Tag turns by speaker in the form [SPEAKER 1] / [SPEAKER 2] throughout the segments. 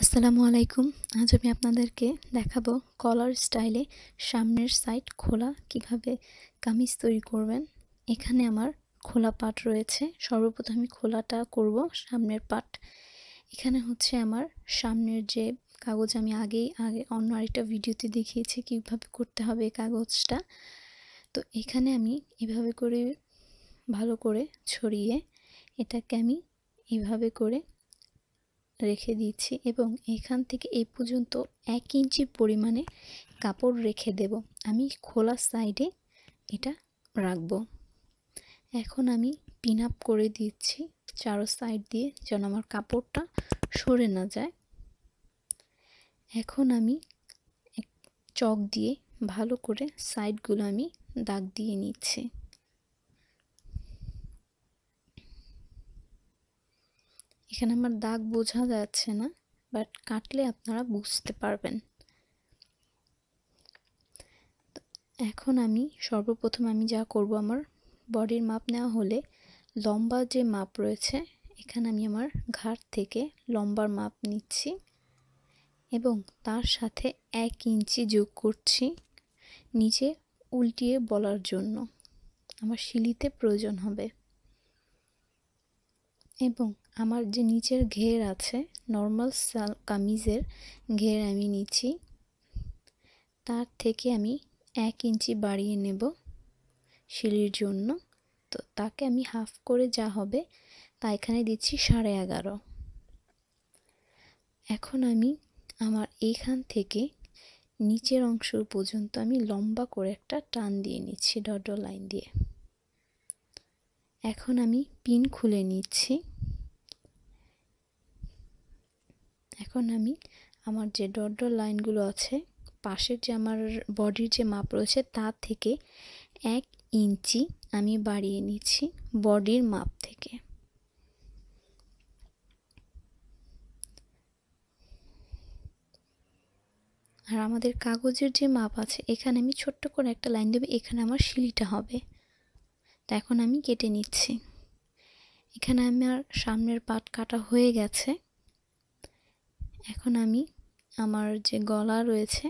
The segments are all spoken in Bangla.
[SPEAKER 1] আসসালামু আলাইকুম। আজ আমি আপনাদেরকে দেখাবো কলার স্টাইলে সামনের সাইড খোলা কীভাবে কামিজ তৈরি করবেন। এখানে আমার খোলা পাট রয়েছে। সর্বপ্রথম আমি খোলাটা করব সামনের পাট। এখানে হচ্ছে আমার সামনের যে কাগজ, আমি আগেই আগে অন্য আরেকটা ভিডিওতে দেখিয়েছি কীভাবে করতে হবে কাগজটা। তো এখানে আমি এভাবে করে ভালো করে ছড়িয়ে এটাকে আমি এভাবে করে রেখে দিচ্ছি এবং এখান থেকে এই পর্যন্ত এক ইঞ্চি পরিমাণে কাপড় রেখে দেব। আমি খোলা সাইডে এটা রাখব। এখন আমি পিন আপ করে দিচ্ছি চারো সাইড দিয়ে যেন আমার কাপড়টা সরে না যায়। এখন আমি চক দিয়ে ভালো করে সাইডগুলো আমি দাগ দিয়ে নিচ্ছি। এখানে আমার দাগ বোঝা যাচ্ছে না বাট কাটলে আপনারা বুঝতে পারবেন। এখন আমি সর্বপ্রথম আমি যা করব, আমার বডির মাপ নেওয়া হলে লম্বা যে মাপ রয়েছে, এখানে আমি আমার ঘাট থেকে লম্বার মাপ নিচ্ছি এবং তার সাথে এক ইঞ্চি যোগ করছি নিচে উল্টিয়ে বলার জন্য। আমার শিলিতে প্রয়োজন হবে। এবং আমার যে নিচের ঘের আছে নর্মাল সাল, কামিজের ঘের আমি নিচ্ছি। তার থেকে আমি এক ইঞ্চি বাড়িয়ে নেব শিলির জন্য। তো তাকে আমি হাফ করে যা হবে, তা এখানে দিচ্ছি সাড়ে এগারো। এখন আমি আমার এইখান থেকে নিচের অংশ পর্যন্ত আমি লম্বা করে একটা টান দিয়ে নিচ্ছি ডট লাইন দিয়ে। এখন আমি পিন খুলে নিচ্ছি। এখন আমি আমার যে ডট ডট লাইনগুলো আছে, পাশের যে আমার বডির যে মাপ রয়েছে তার থেকে এক ইঞ্চি আমি বাড়িয়ে নিচ্ছি বডির মাপ থেকে। আর আমাদের কাগজের যে মাপ আছে, এখানে আমি ছোট্ট করে একটা লাইন দেবো, এখানে আমার শিলিটা হবে। তা এখন আমি কেটে নিচ্ছি। এখানে আমার সামনের পাট কাটা হয়ে গেছে। এখন আমি আমার যে গলা রয়েছে,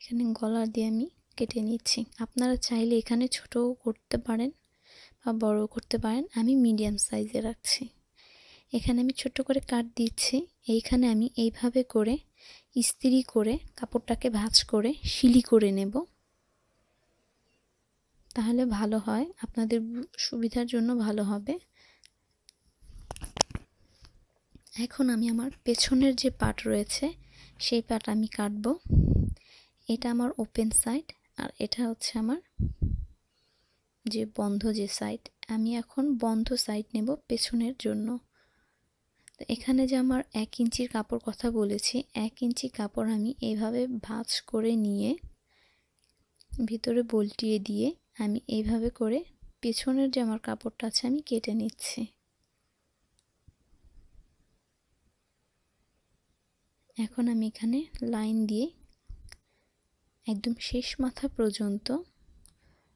[SPEAKER 1] এখানে গলা দিয়ে আমি কেটে নিচ্ছি। আপনারা চাইলে এখানে ছোটও করতে পারেন বা বড় করতে পারেন। আমি মিডিয়াম সাইজে রাখছি। এখানে আমি ছোট করে কাট দিচ্ছি। এইখানে আমি এইভাবে করে, ইস্ত্রি করে, কাপড়টাকে ভাঁজ করে, শিলি করে নেব। তাহলে ভালো হয়। আপনাদের সুবিধার জন্য ভালো হবে। এখন আমি আমার পেছনের যে পাট রয়েছে, সেই পাট আমি কাটব। এটা আমার ওপেন সাইড আর এটা হচ্ছে আমার যে বন্ধ যে সাইড আমি এখন বন্ধ সাইড নেব পেছনের জন্য। এখানে যে আমার এক ইঞ্চির কাপড় কথা বলেছি, এক ইঞ্চি কাপড় আমি এইভাবে ভাঁজ করে নিয়ে ভিতরে বলটিয়ে দিয়ে আমি এইভাবে করে পেছনের যে আমার কাপড়টা আছে, আমি কেটে নিচ্ছি। এখন আমি এখানে লাইন দিয়ে একদম শেষ মাথা পর্যন্ত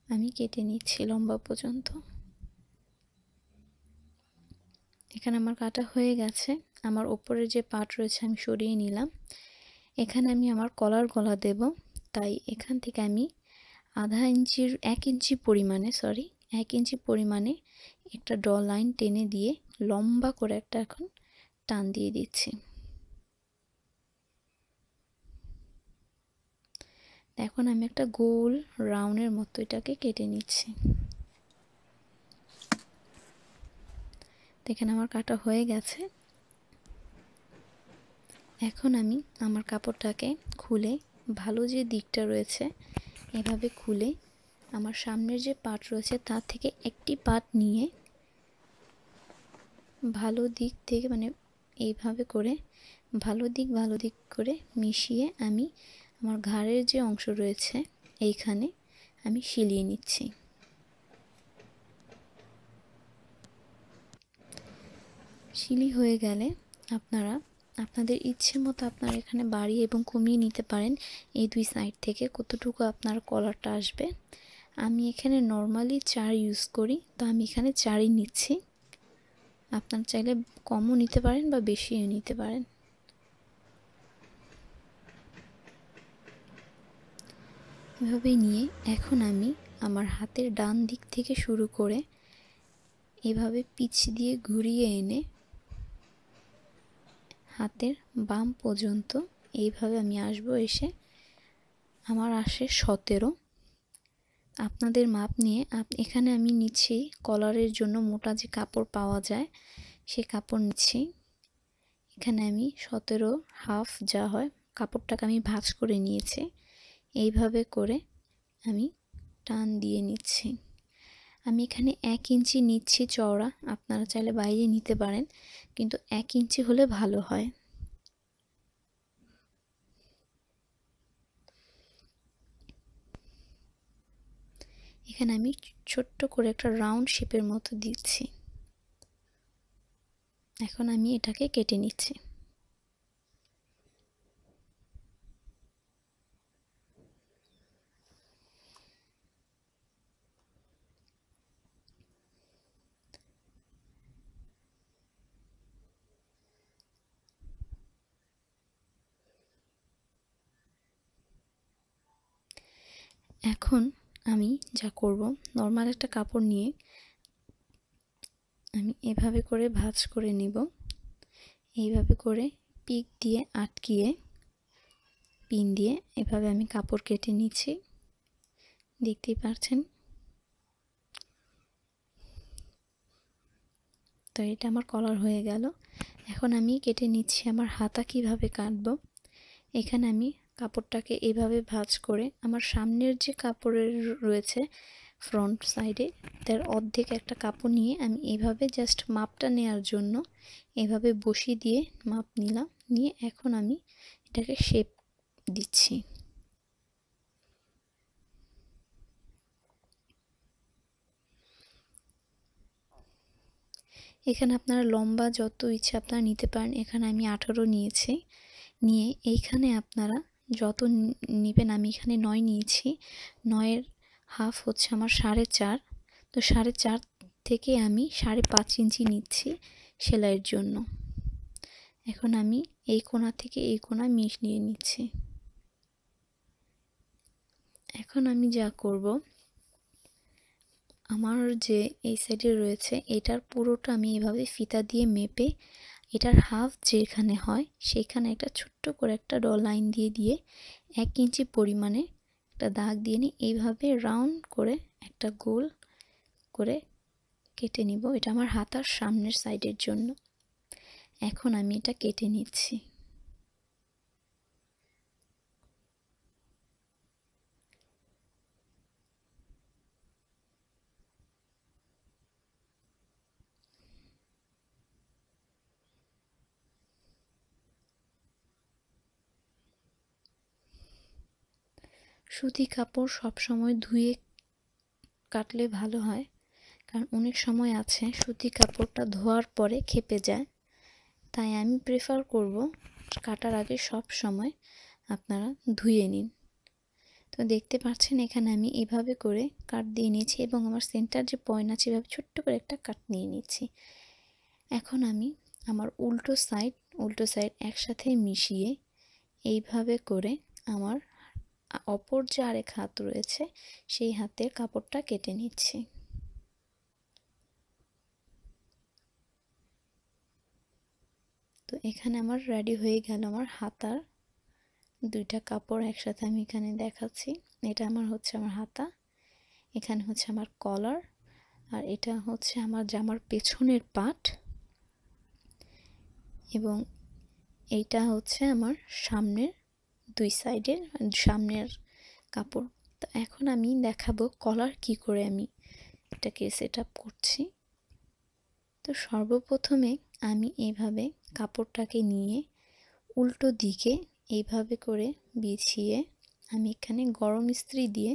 [SPEAKER 1] আমি কেটে নিচ্ছি, লম্বা পর্যন্ত। এখানে আমার কাটা হয়ে গেছে। আমার ওপরের যে পাট রয়েছে, আমি সরিয়ে নিলাম। এখানে আমি আমার কলার গলা দেব। তাই এখান থেকে আমি আধা ইঞ্চির, এক ইঞ্চি পরিমাণে সরি এক ইঞ্চি পরিমাণে একটা ড লাইন টেনে দিয়ে লম্বা করে একটা এখন টান দিয়ে দিচ্ছি। এখন আমি একটা গোল রাউন্ডের মতো এটাকে কেটে নিচ্ছি। দেখেন আমার কাটা হয়ে গেছে। এখন আমি আমার কাপড়টাকে খুলে ভালো যে দিকটা রয়েছে এভাবে খুলে আমার সামনের যে পাট রয়েছে তার থেকে একটি পাট নিয়ে ভালো দিক থেকে মানে এইভাবে করে ভালো দিক ভালো দিক করে মিশিয়ে আমি আমার ঘাড়ের যে অংশ রয়েছে এইখানে আমি শিলিয়ে নিচ্ছি। শিলি হয়ে গেলে আপনারা আপনাদের ইচ্ছে মতো আপনারা এখানে বাড়িয়ে এবং কমিয়ে নিতে পারেন এই দুই সাইড থেকে। কতটুকু আপনার কলারটা আসবে? আমি এখানে নর্মালি চার ইউজ করি, তো আমি এখানে চারই নিচ্ছি। আপনার চাইলে কমও নিতে পারেন বা বেশিও নিতে পারেন। এভাবে নিয়ে এখন আমি আমার হাতের ডান দিক থেকে শুরু করে এভাবে পিচ দিয়ে ঘুরিয়ে এনে হাতের বাম পর্যন্ত এইভাবে আমি আসব এসে। আমার আসে সতেরো। আপনাদের মাপ নিয়ে এখানে আমি নিচ্ছি কলারের জন্য মোটা যে কাপড় পাওয়া যায়, সে কাপড় নিচ্ছি। এখানে আমি সতেরো হাফ যা হয় কাপড়টাকে আমি ভাঁজ করে নিয়েছি। এইভাবে করে আমি টান দিয়ে নিচ্ছি। আমি এখানে এক ইঞ্চি নিচ্ছি চওড়া, আপনারা চাইলে বাইরে নিতে পারেন, কিন্তু এক ইঞ্চি হলে ভালো হয়। এখানে আমি ছোট্ট করে একটা রাউন্ড শেপের মতো দিচ্ছি। এখন আমি এটাকে কেটে নিচ্ছি। এখন আমি যা করব নর্মাল একটা কাপড় নিয়ে আমি এভাবে করে ভাঁজ করে নিব। এইভাবে করে পিক দিয়ে আটকিয়ে, পিন দিয়ে এভাবে আমি কাপড় কেটে নিচ্ছি। দেখতেই পারছেন? তো এটা আমার কলার হয়ে গেল। এখন আমি কেটে নিচ্ছি আমার হাতা কীভাবে কাটবো। এখানে আমি কাপড়টাকে এভাবে ভাঁজ করে আমার সামনের যে কাপড়ের রয়েছে ফ্রন্ট সাইডে তার অর্ধেক একটা কাপড় নিয়ে আমি এভাবে জাস্ট মাপটা নেওয়ার জন্য এভাবে বসিয়ে দিয়ে মাপ নিলাম। নিয়ে এখন আমি এটাকে শেপ দিচ্ছি। এখানে আপনারা লম্বা যত ইচ্ছে আপনারা নিতে পারেন। এখানে আমি আঠারো নিয়েছি। নিয়ে এইখানে আপনারা যত নেবেন, আমি এখানে নয় নিয়েছি। নয়ের হাফ হচ্ছে আমার সাড়ে চার। তো সাড়ে চার থেকে আমি সাড়ে পাঁচ ইঞ্চি নিচ্ছি সেলাইয়ের জন্য। এখন আমি এই কোনা থেকে এই কোনা মিশ নিয়ে নিচ্ছি। এখন আমি যা করব, আমার যে এই সাইডে রয়েছে, এটার পুরোটা আমি এভাবে ফিতা দিয়ে মেপে এটার হাফ যেখানে হয় সেখানে একটা ছোট্ট করে একটা ড লাইন দিয়ে দিয়ে এক ইঞ্চি পরিমাণে একটা দাগ দিয়ে নিই এইভাবে রাউন্ড করে একটা গোল করে কেটে নিব। এটা আমার হাতার সামনের সাইডের জন্য। এখন আমি এটা কেটে নিচ্ছি। সুতি কাপড় সব সময় ধুয়ে কাটলে ভালো হয়। কারণ অনেক সময় আছে, সুতি কাপড়টা ধোয়ার পরে খেপে যায়। তাই আমি প্রেফার করব কাটার আগে সব সময় আপনারা ধুয়ে নিন। তো দেখতে পাচ্ছেন এখানে আমি এভাবে করে কাট দিয়ে নিয়েছি এবং আমার সেন্টার যে পয়েন্ট আছে, এভাবে ছোট্ট করে একটা কাট নিয়ে নিচ্ছি। এখন আমি আমার উল্টো সাইড উল্টো সাইড একসাথে মিশিয়ে এইভাবে করে আমার অপর যে আরেক হাত রয়েছে, সেই হাতের কাপড়টা কেটে নিচ্ছি। তো এখানে আমার রেডি হয়ে গেল আমার হাতার দুইটা কাপড় একসাথে আমি এখানে দেখাচ্ছি। এটা আমার হচ্ছে আমার হাতা, এখানে হচ্ছে আমার কলার আর এটা হচ্ছে আমার জামার পেছনের পাট এবং এইটা হচ্ছে আমার সামনের দুই সাইডের সামনের কাপড়। তো এখন আমি দেখাবো কলার কি করে আমি এটাকে সেট আপ করছি। তো সর্বপ্রথমে আমি এইভাবে কাপড়টাকে নিয়ে উল্টো দিকে এইভাবে করে বিছিয়ে আমি এখানে গরম ইস্ত্রি দিয়ে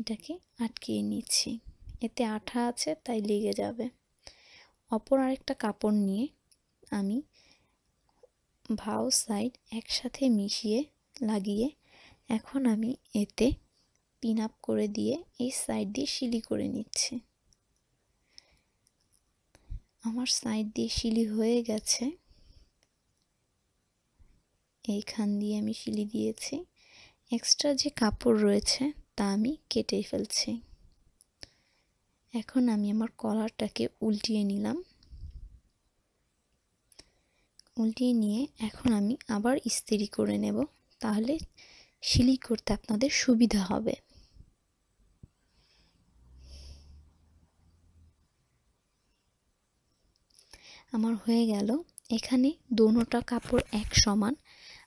[SPEAKER 1] এটাকে আটকিয়ে নিচ্ছি। এতে আঠা আছে, তাই লেগে যাবে। অপর আরেকটা কাপড় নিয়ে আমি ভাও সাইড একসাথে মিশিয়ে লাগিয়ে এখন আমি এতে পিন আপ করে দিয়ে এই সাইড দিয়ে শিলি করে নিচ্ছি। আমার সাইড দিয়ে শিলি হয়ে গেছে। এইখান দিয়ে আমি শিলি দিয়েছি। এক্সট্রা যে কাপড় রয়েছে তা আমি কেটে ফেলছি। এখন আমি আমার কলারটাকে উল্টিয়ে নিলাম। উল্টিয়ে নিয়ে এখন আমি আবার ইস্ত্রি করে নেব। তাহলে সিলি করতে আপনাদের সুবিধা হবে। আমার হয়ে গেল। এখানে দোনোটা কাপড় এক সমান।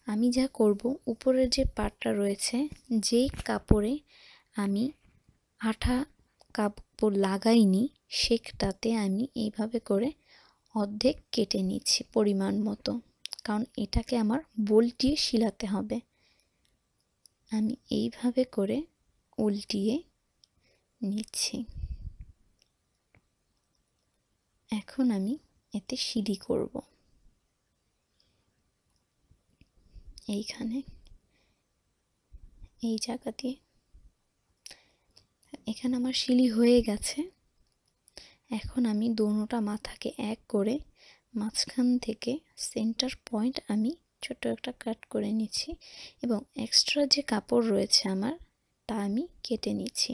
[SPEAKER 1] আমি যা করব, উপরের যে পাটটা রয়েছে, যেই কাপড়ে আমি আঠা কাপড় লাগাইনি, সেটাতে আমি এইভাবে করে অর্ধেক কেটে নিচ্ছি পরিমাণ মতো। কারণ এটাকে আমার বল্টিয়ে শিলাতে হবে। আমি এইভাবে করে উল্টিয়ে নিচ্ছি। এখন আমি এতে সিঁড়ি করব। এইখানে এই জায়গা দিয়ে এখানে আমার শিলি হয়ে গেছে। এখন আমি দোনোটা মাথাকে এক করে মাঝখান থেকে সেন্টার পয়েন্ট আমি ছোট একটা কাট করে নিচ্ছি এবং এক্সট্রা যে কাপড় রয়েছে আমার, তা আমি কেটে নিচ্ছি।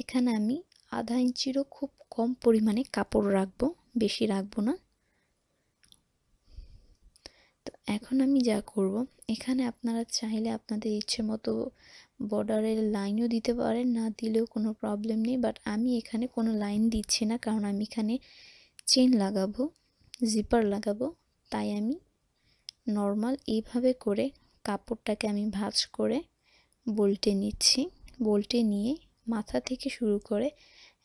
[SPEAKER 1] এখানে আমি আধা ইঞ্চিরও খুব কম পরিমাণে কাপড় রাখব, বেশি রাখব না। তো এখন আমি যা করব, এখানে আপনারা চাইলে আপনাদের ইচ্ছে মতো বর্ডারের লাইনও দিতে পারেন, না দিলেও কোনো প্রবলেম নেই, বাট আমি এখানে কোনো লাইন দিচ্ছি না, কারণ আমি এখানে চেন লাগাবো। জিপার লাগাবো, তাই আমি নর্মাল এইভাবে করে কাপড়টাকে আমি ভাঁজ করে বল্টে নিচ্ছি। বল্টে নিয়ে মাথা থেকে শুরু করে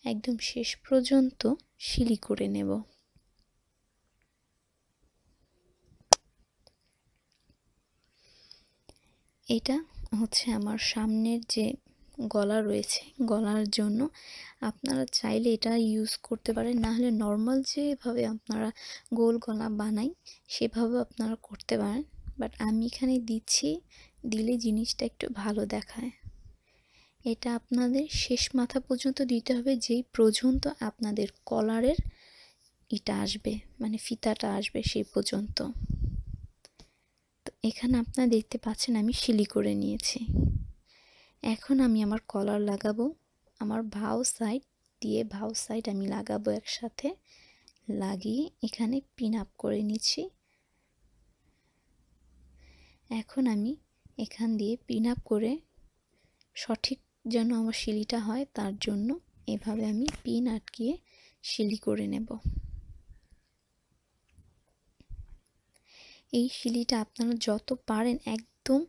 [SPEAKER 1] একদম শেষ পর্যন্ত শিলি করে নেব। এটা হচ্ছে আমার সামনের যে গলা রয়েছে গলার জন্য। আপনারা চাইলে এটা ইউজ করতে পারেন। না হলে নর্মাল যেভাবে আপনারা গোল গলা বানাই, সেভাবে আপনারা করতে পারেন। বাট আমি এখানে দিচ্ছি, দিলে জিনিসটা একটু ভালো দেখায়। এটা আপনাদের শেষ মাথা পর্যন্ত দিতে হবে, যেই পর্যন্ত আপনাদের কলারের এটা আসবে মানে ফিতাটা আসবে সেই পর্যন্ত। তো এখানে আপনারা দেখতে পাচ্ছেন, আমি শিলি করে নিয়েছি। এখন আমি আমার কলার লাগাবো, আমার ভাও সাইড দিয়ে ভাও সাইড আমি লাগাবো একসাথে, লাগিয়ে এখানে পিন আপ করে নিচ্ছি। এখন আমি এখান দিয়ে পিন আপ করে সঠিক যেন আমার শিলিটা হয় তার জন্য এভাবে আমি পিন আটকিয়ে শিলি করে নেব। এই শিলিটা আপনারা যত পারেন একদম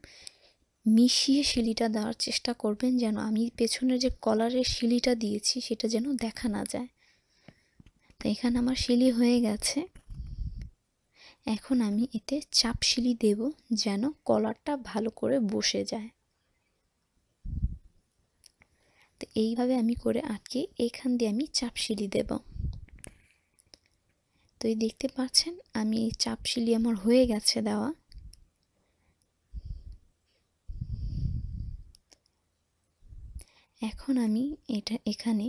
[SPEAKER 1] মিশিয়ে শিলিটা দেওয়ার চেষ্টা করবেন যেন আমি পেছনের যে কলারের শিলিটা দিয়েছি সেটা যেন দেখা না যায়। তো এখানে আমার শিলি হয়ে গেছে। এখন আমি এতে চাপ শিলি দেব যেন কলারটা ভালো করে বসে যায়। তো এইভাবে আমি করে আটকে এখান দিয়ে আমি চাপ শিলি দেব। তো এই দেখতে পাচ্ছেন, আমি চাপ শিলি আমার হয়ে গেছে দেওয়া। এখন আমি এটা এখানে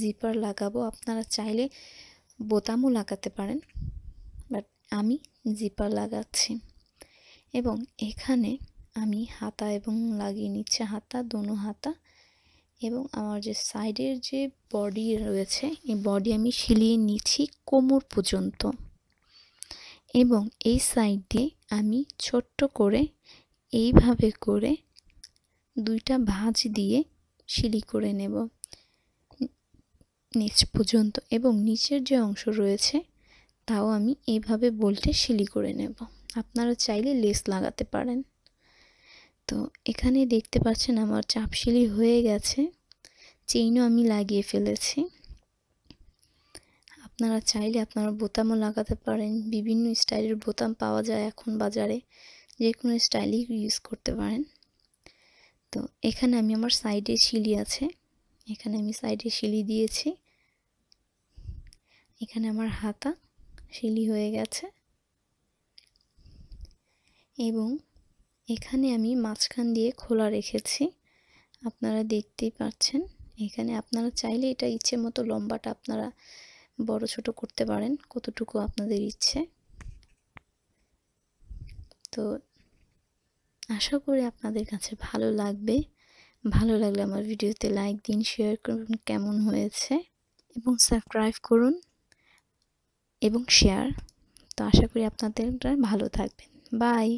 [SPEAKER 1] জিপার লাগাবো। আপনারা চাইলে বোতামও লাগাতে পারেন বাট আমি জিপার লাগাচ্ছি। এবং এখানে আমি হাতা এবং লাগিয়ে নিচ্ছি হাতা, দোনো হাতা। এবং আমার যে সাইডের যে বডি রয়েছে, এই বডি আমি সিলিয়ে নিচ্ছি কোমর পর্যন্ত। এবং এই সাইড দিয়ে আমি ছোট্ট করে এইভাবে করে দুইটা ভাঁজ দিয়ে সিলি করে নেব। নিচ পর্যন্ত এবং নিচের যে অংশ রয়েছে, তাও আমি এইভাবে বলতে সিলি করে নেব। আপনারা চাইলে লেস লাগাতে পারেন। তো এখানে দেখতে পাচ্ছেন আমার চাপ চাপশিলি হয়ে গেছে। চেইনও আমি লাগিয়ে ফেলেছি। আপনারা চাইলে আপনারা বোতামও লাগাতে পারেন। বিভিন্ন স্টাইলের বোতাম পাওয়া যায় এখন বাজারে। যে কোনো স্টাইলই ইউজ করতে পারেন। তো এখানে আমি আমার সাইডে শিলি আছে। এখানে আমি সাইডে শিলি দিয়েছি। এখানে আমার হাতা শিলি হয়ে গেছে। এবং এখানে আমি মাঝখান দিয়ে খোলা রেখেছি। আপনারা দেখতেই পাচ্ছেন। এখানে আপনারা চাইলে এটা ইচ্ছে মতো লম্বাটা আপনারা বড় ছোট করতে পারেন, কতটুকু আপনাদের ইচ্ছে। তো আশা করি আপনাদের কাছে ভালো লাগবে। ভালো লাগলে আমার ভিডিওতে লাইক দিন শেয়ার করুন কেমন হয়েছে এবং সাবস্ক্রাইব করুন এবং শেয়ার তো আশা করি আপনাদের ভালো থাকবেন। বাই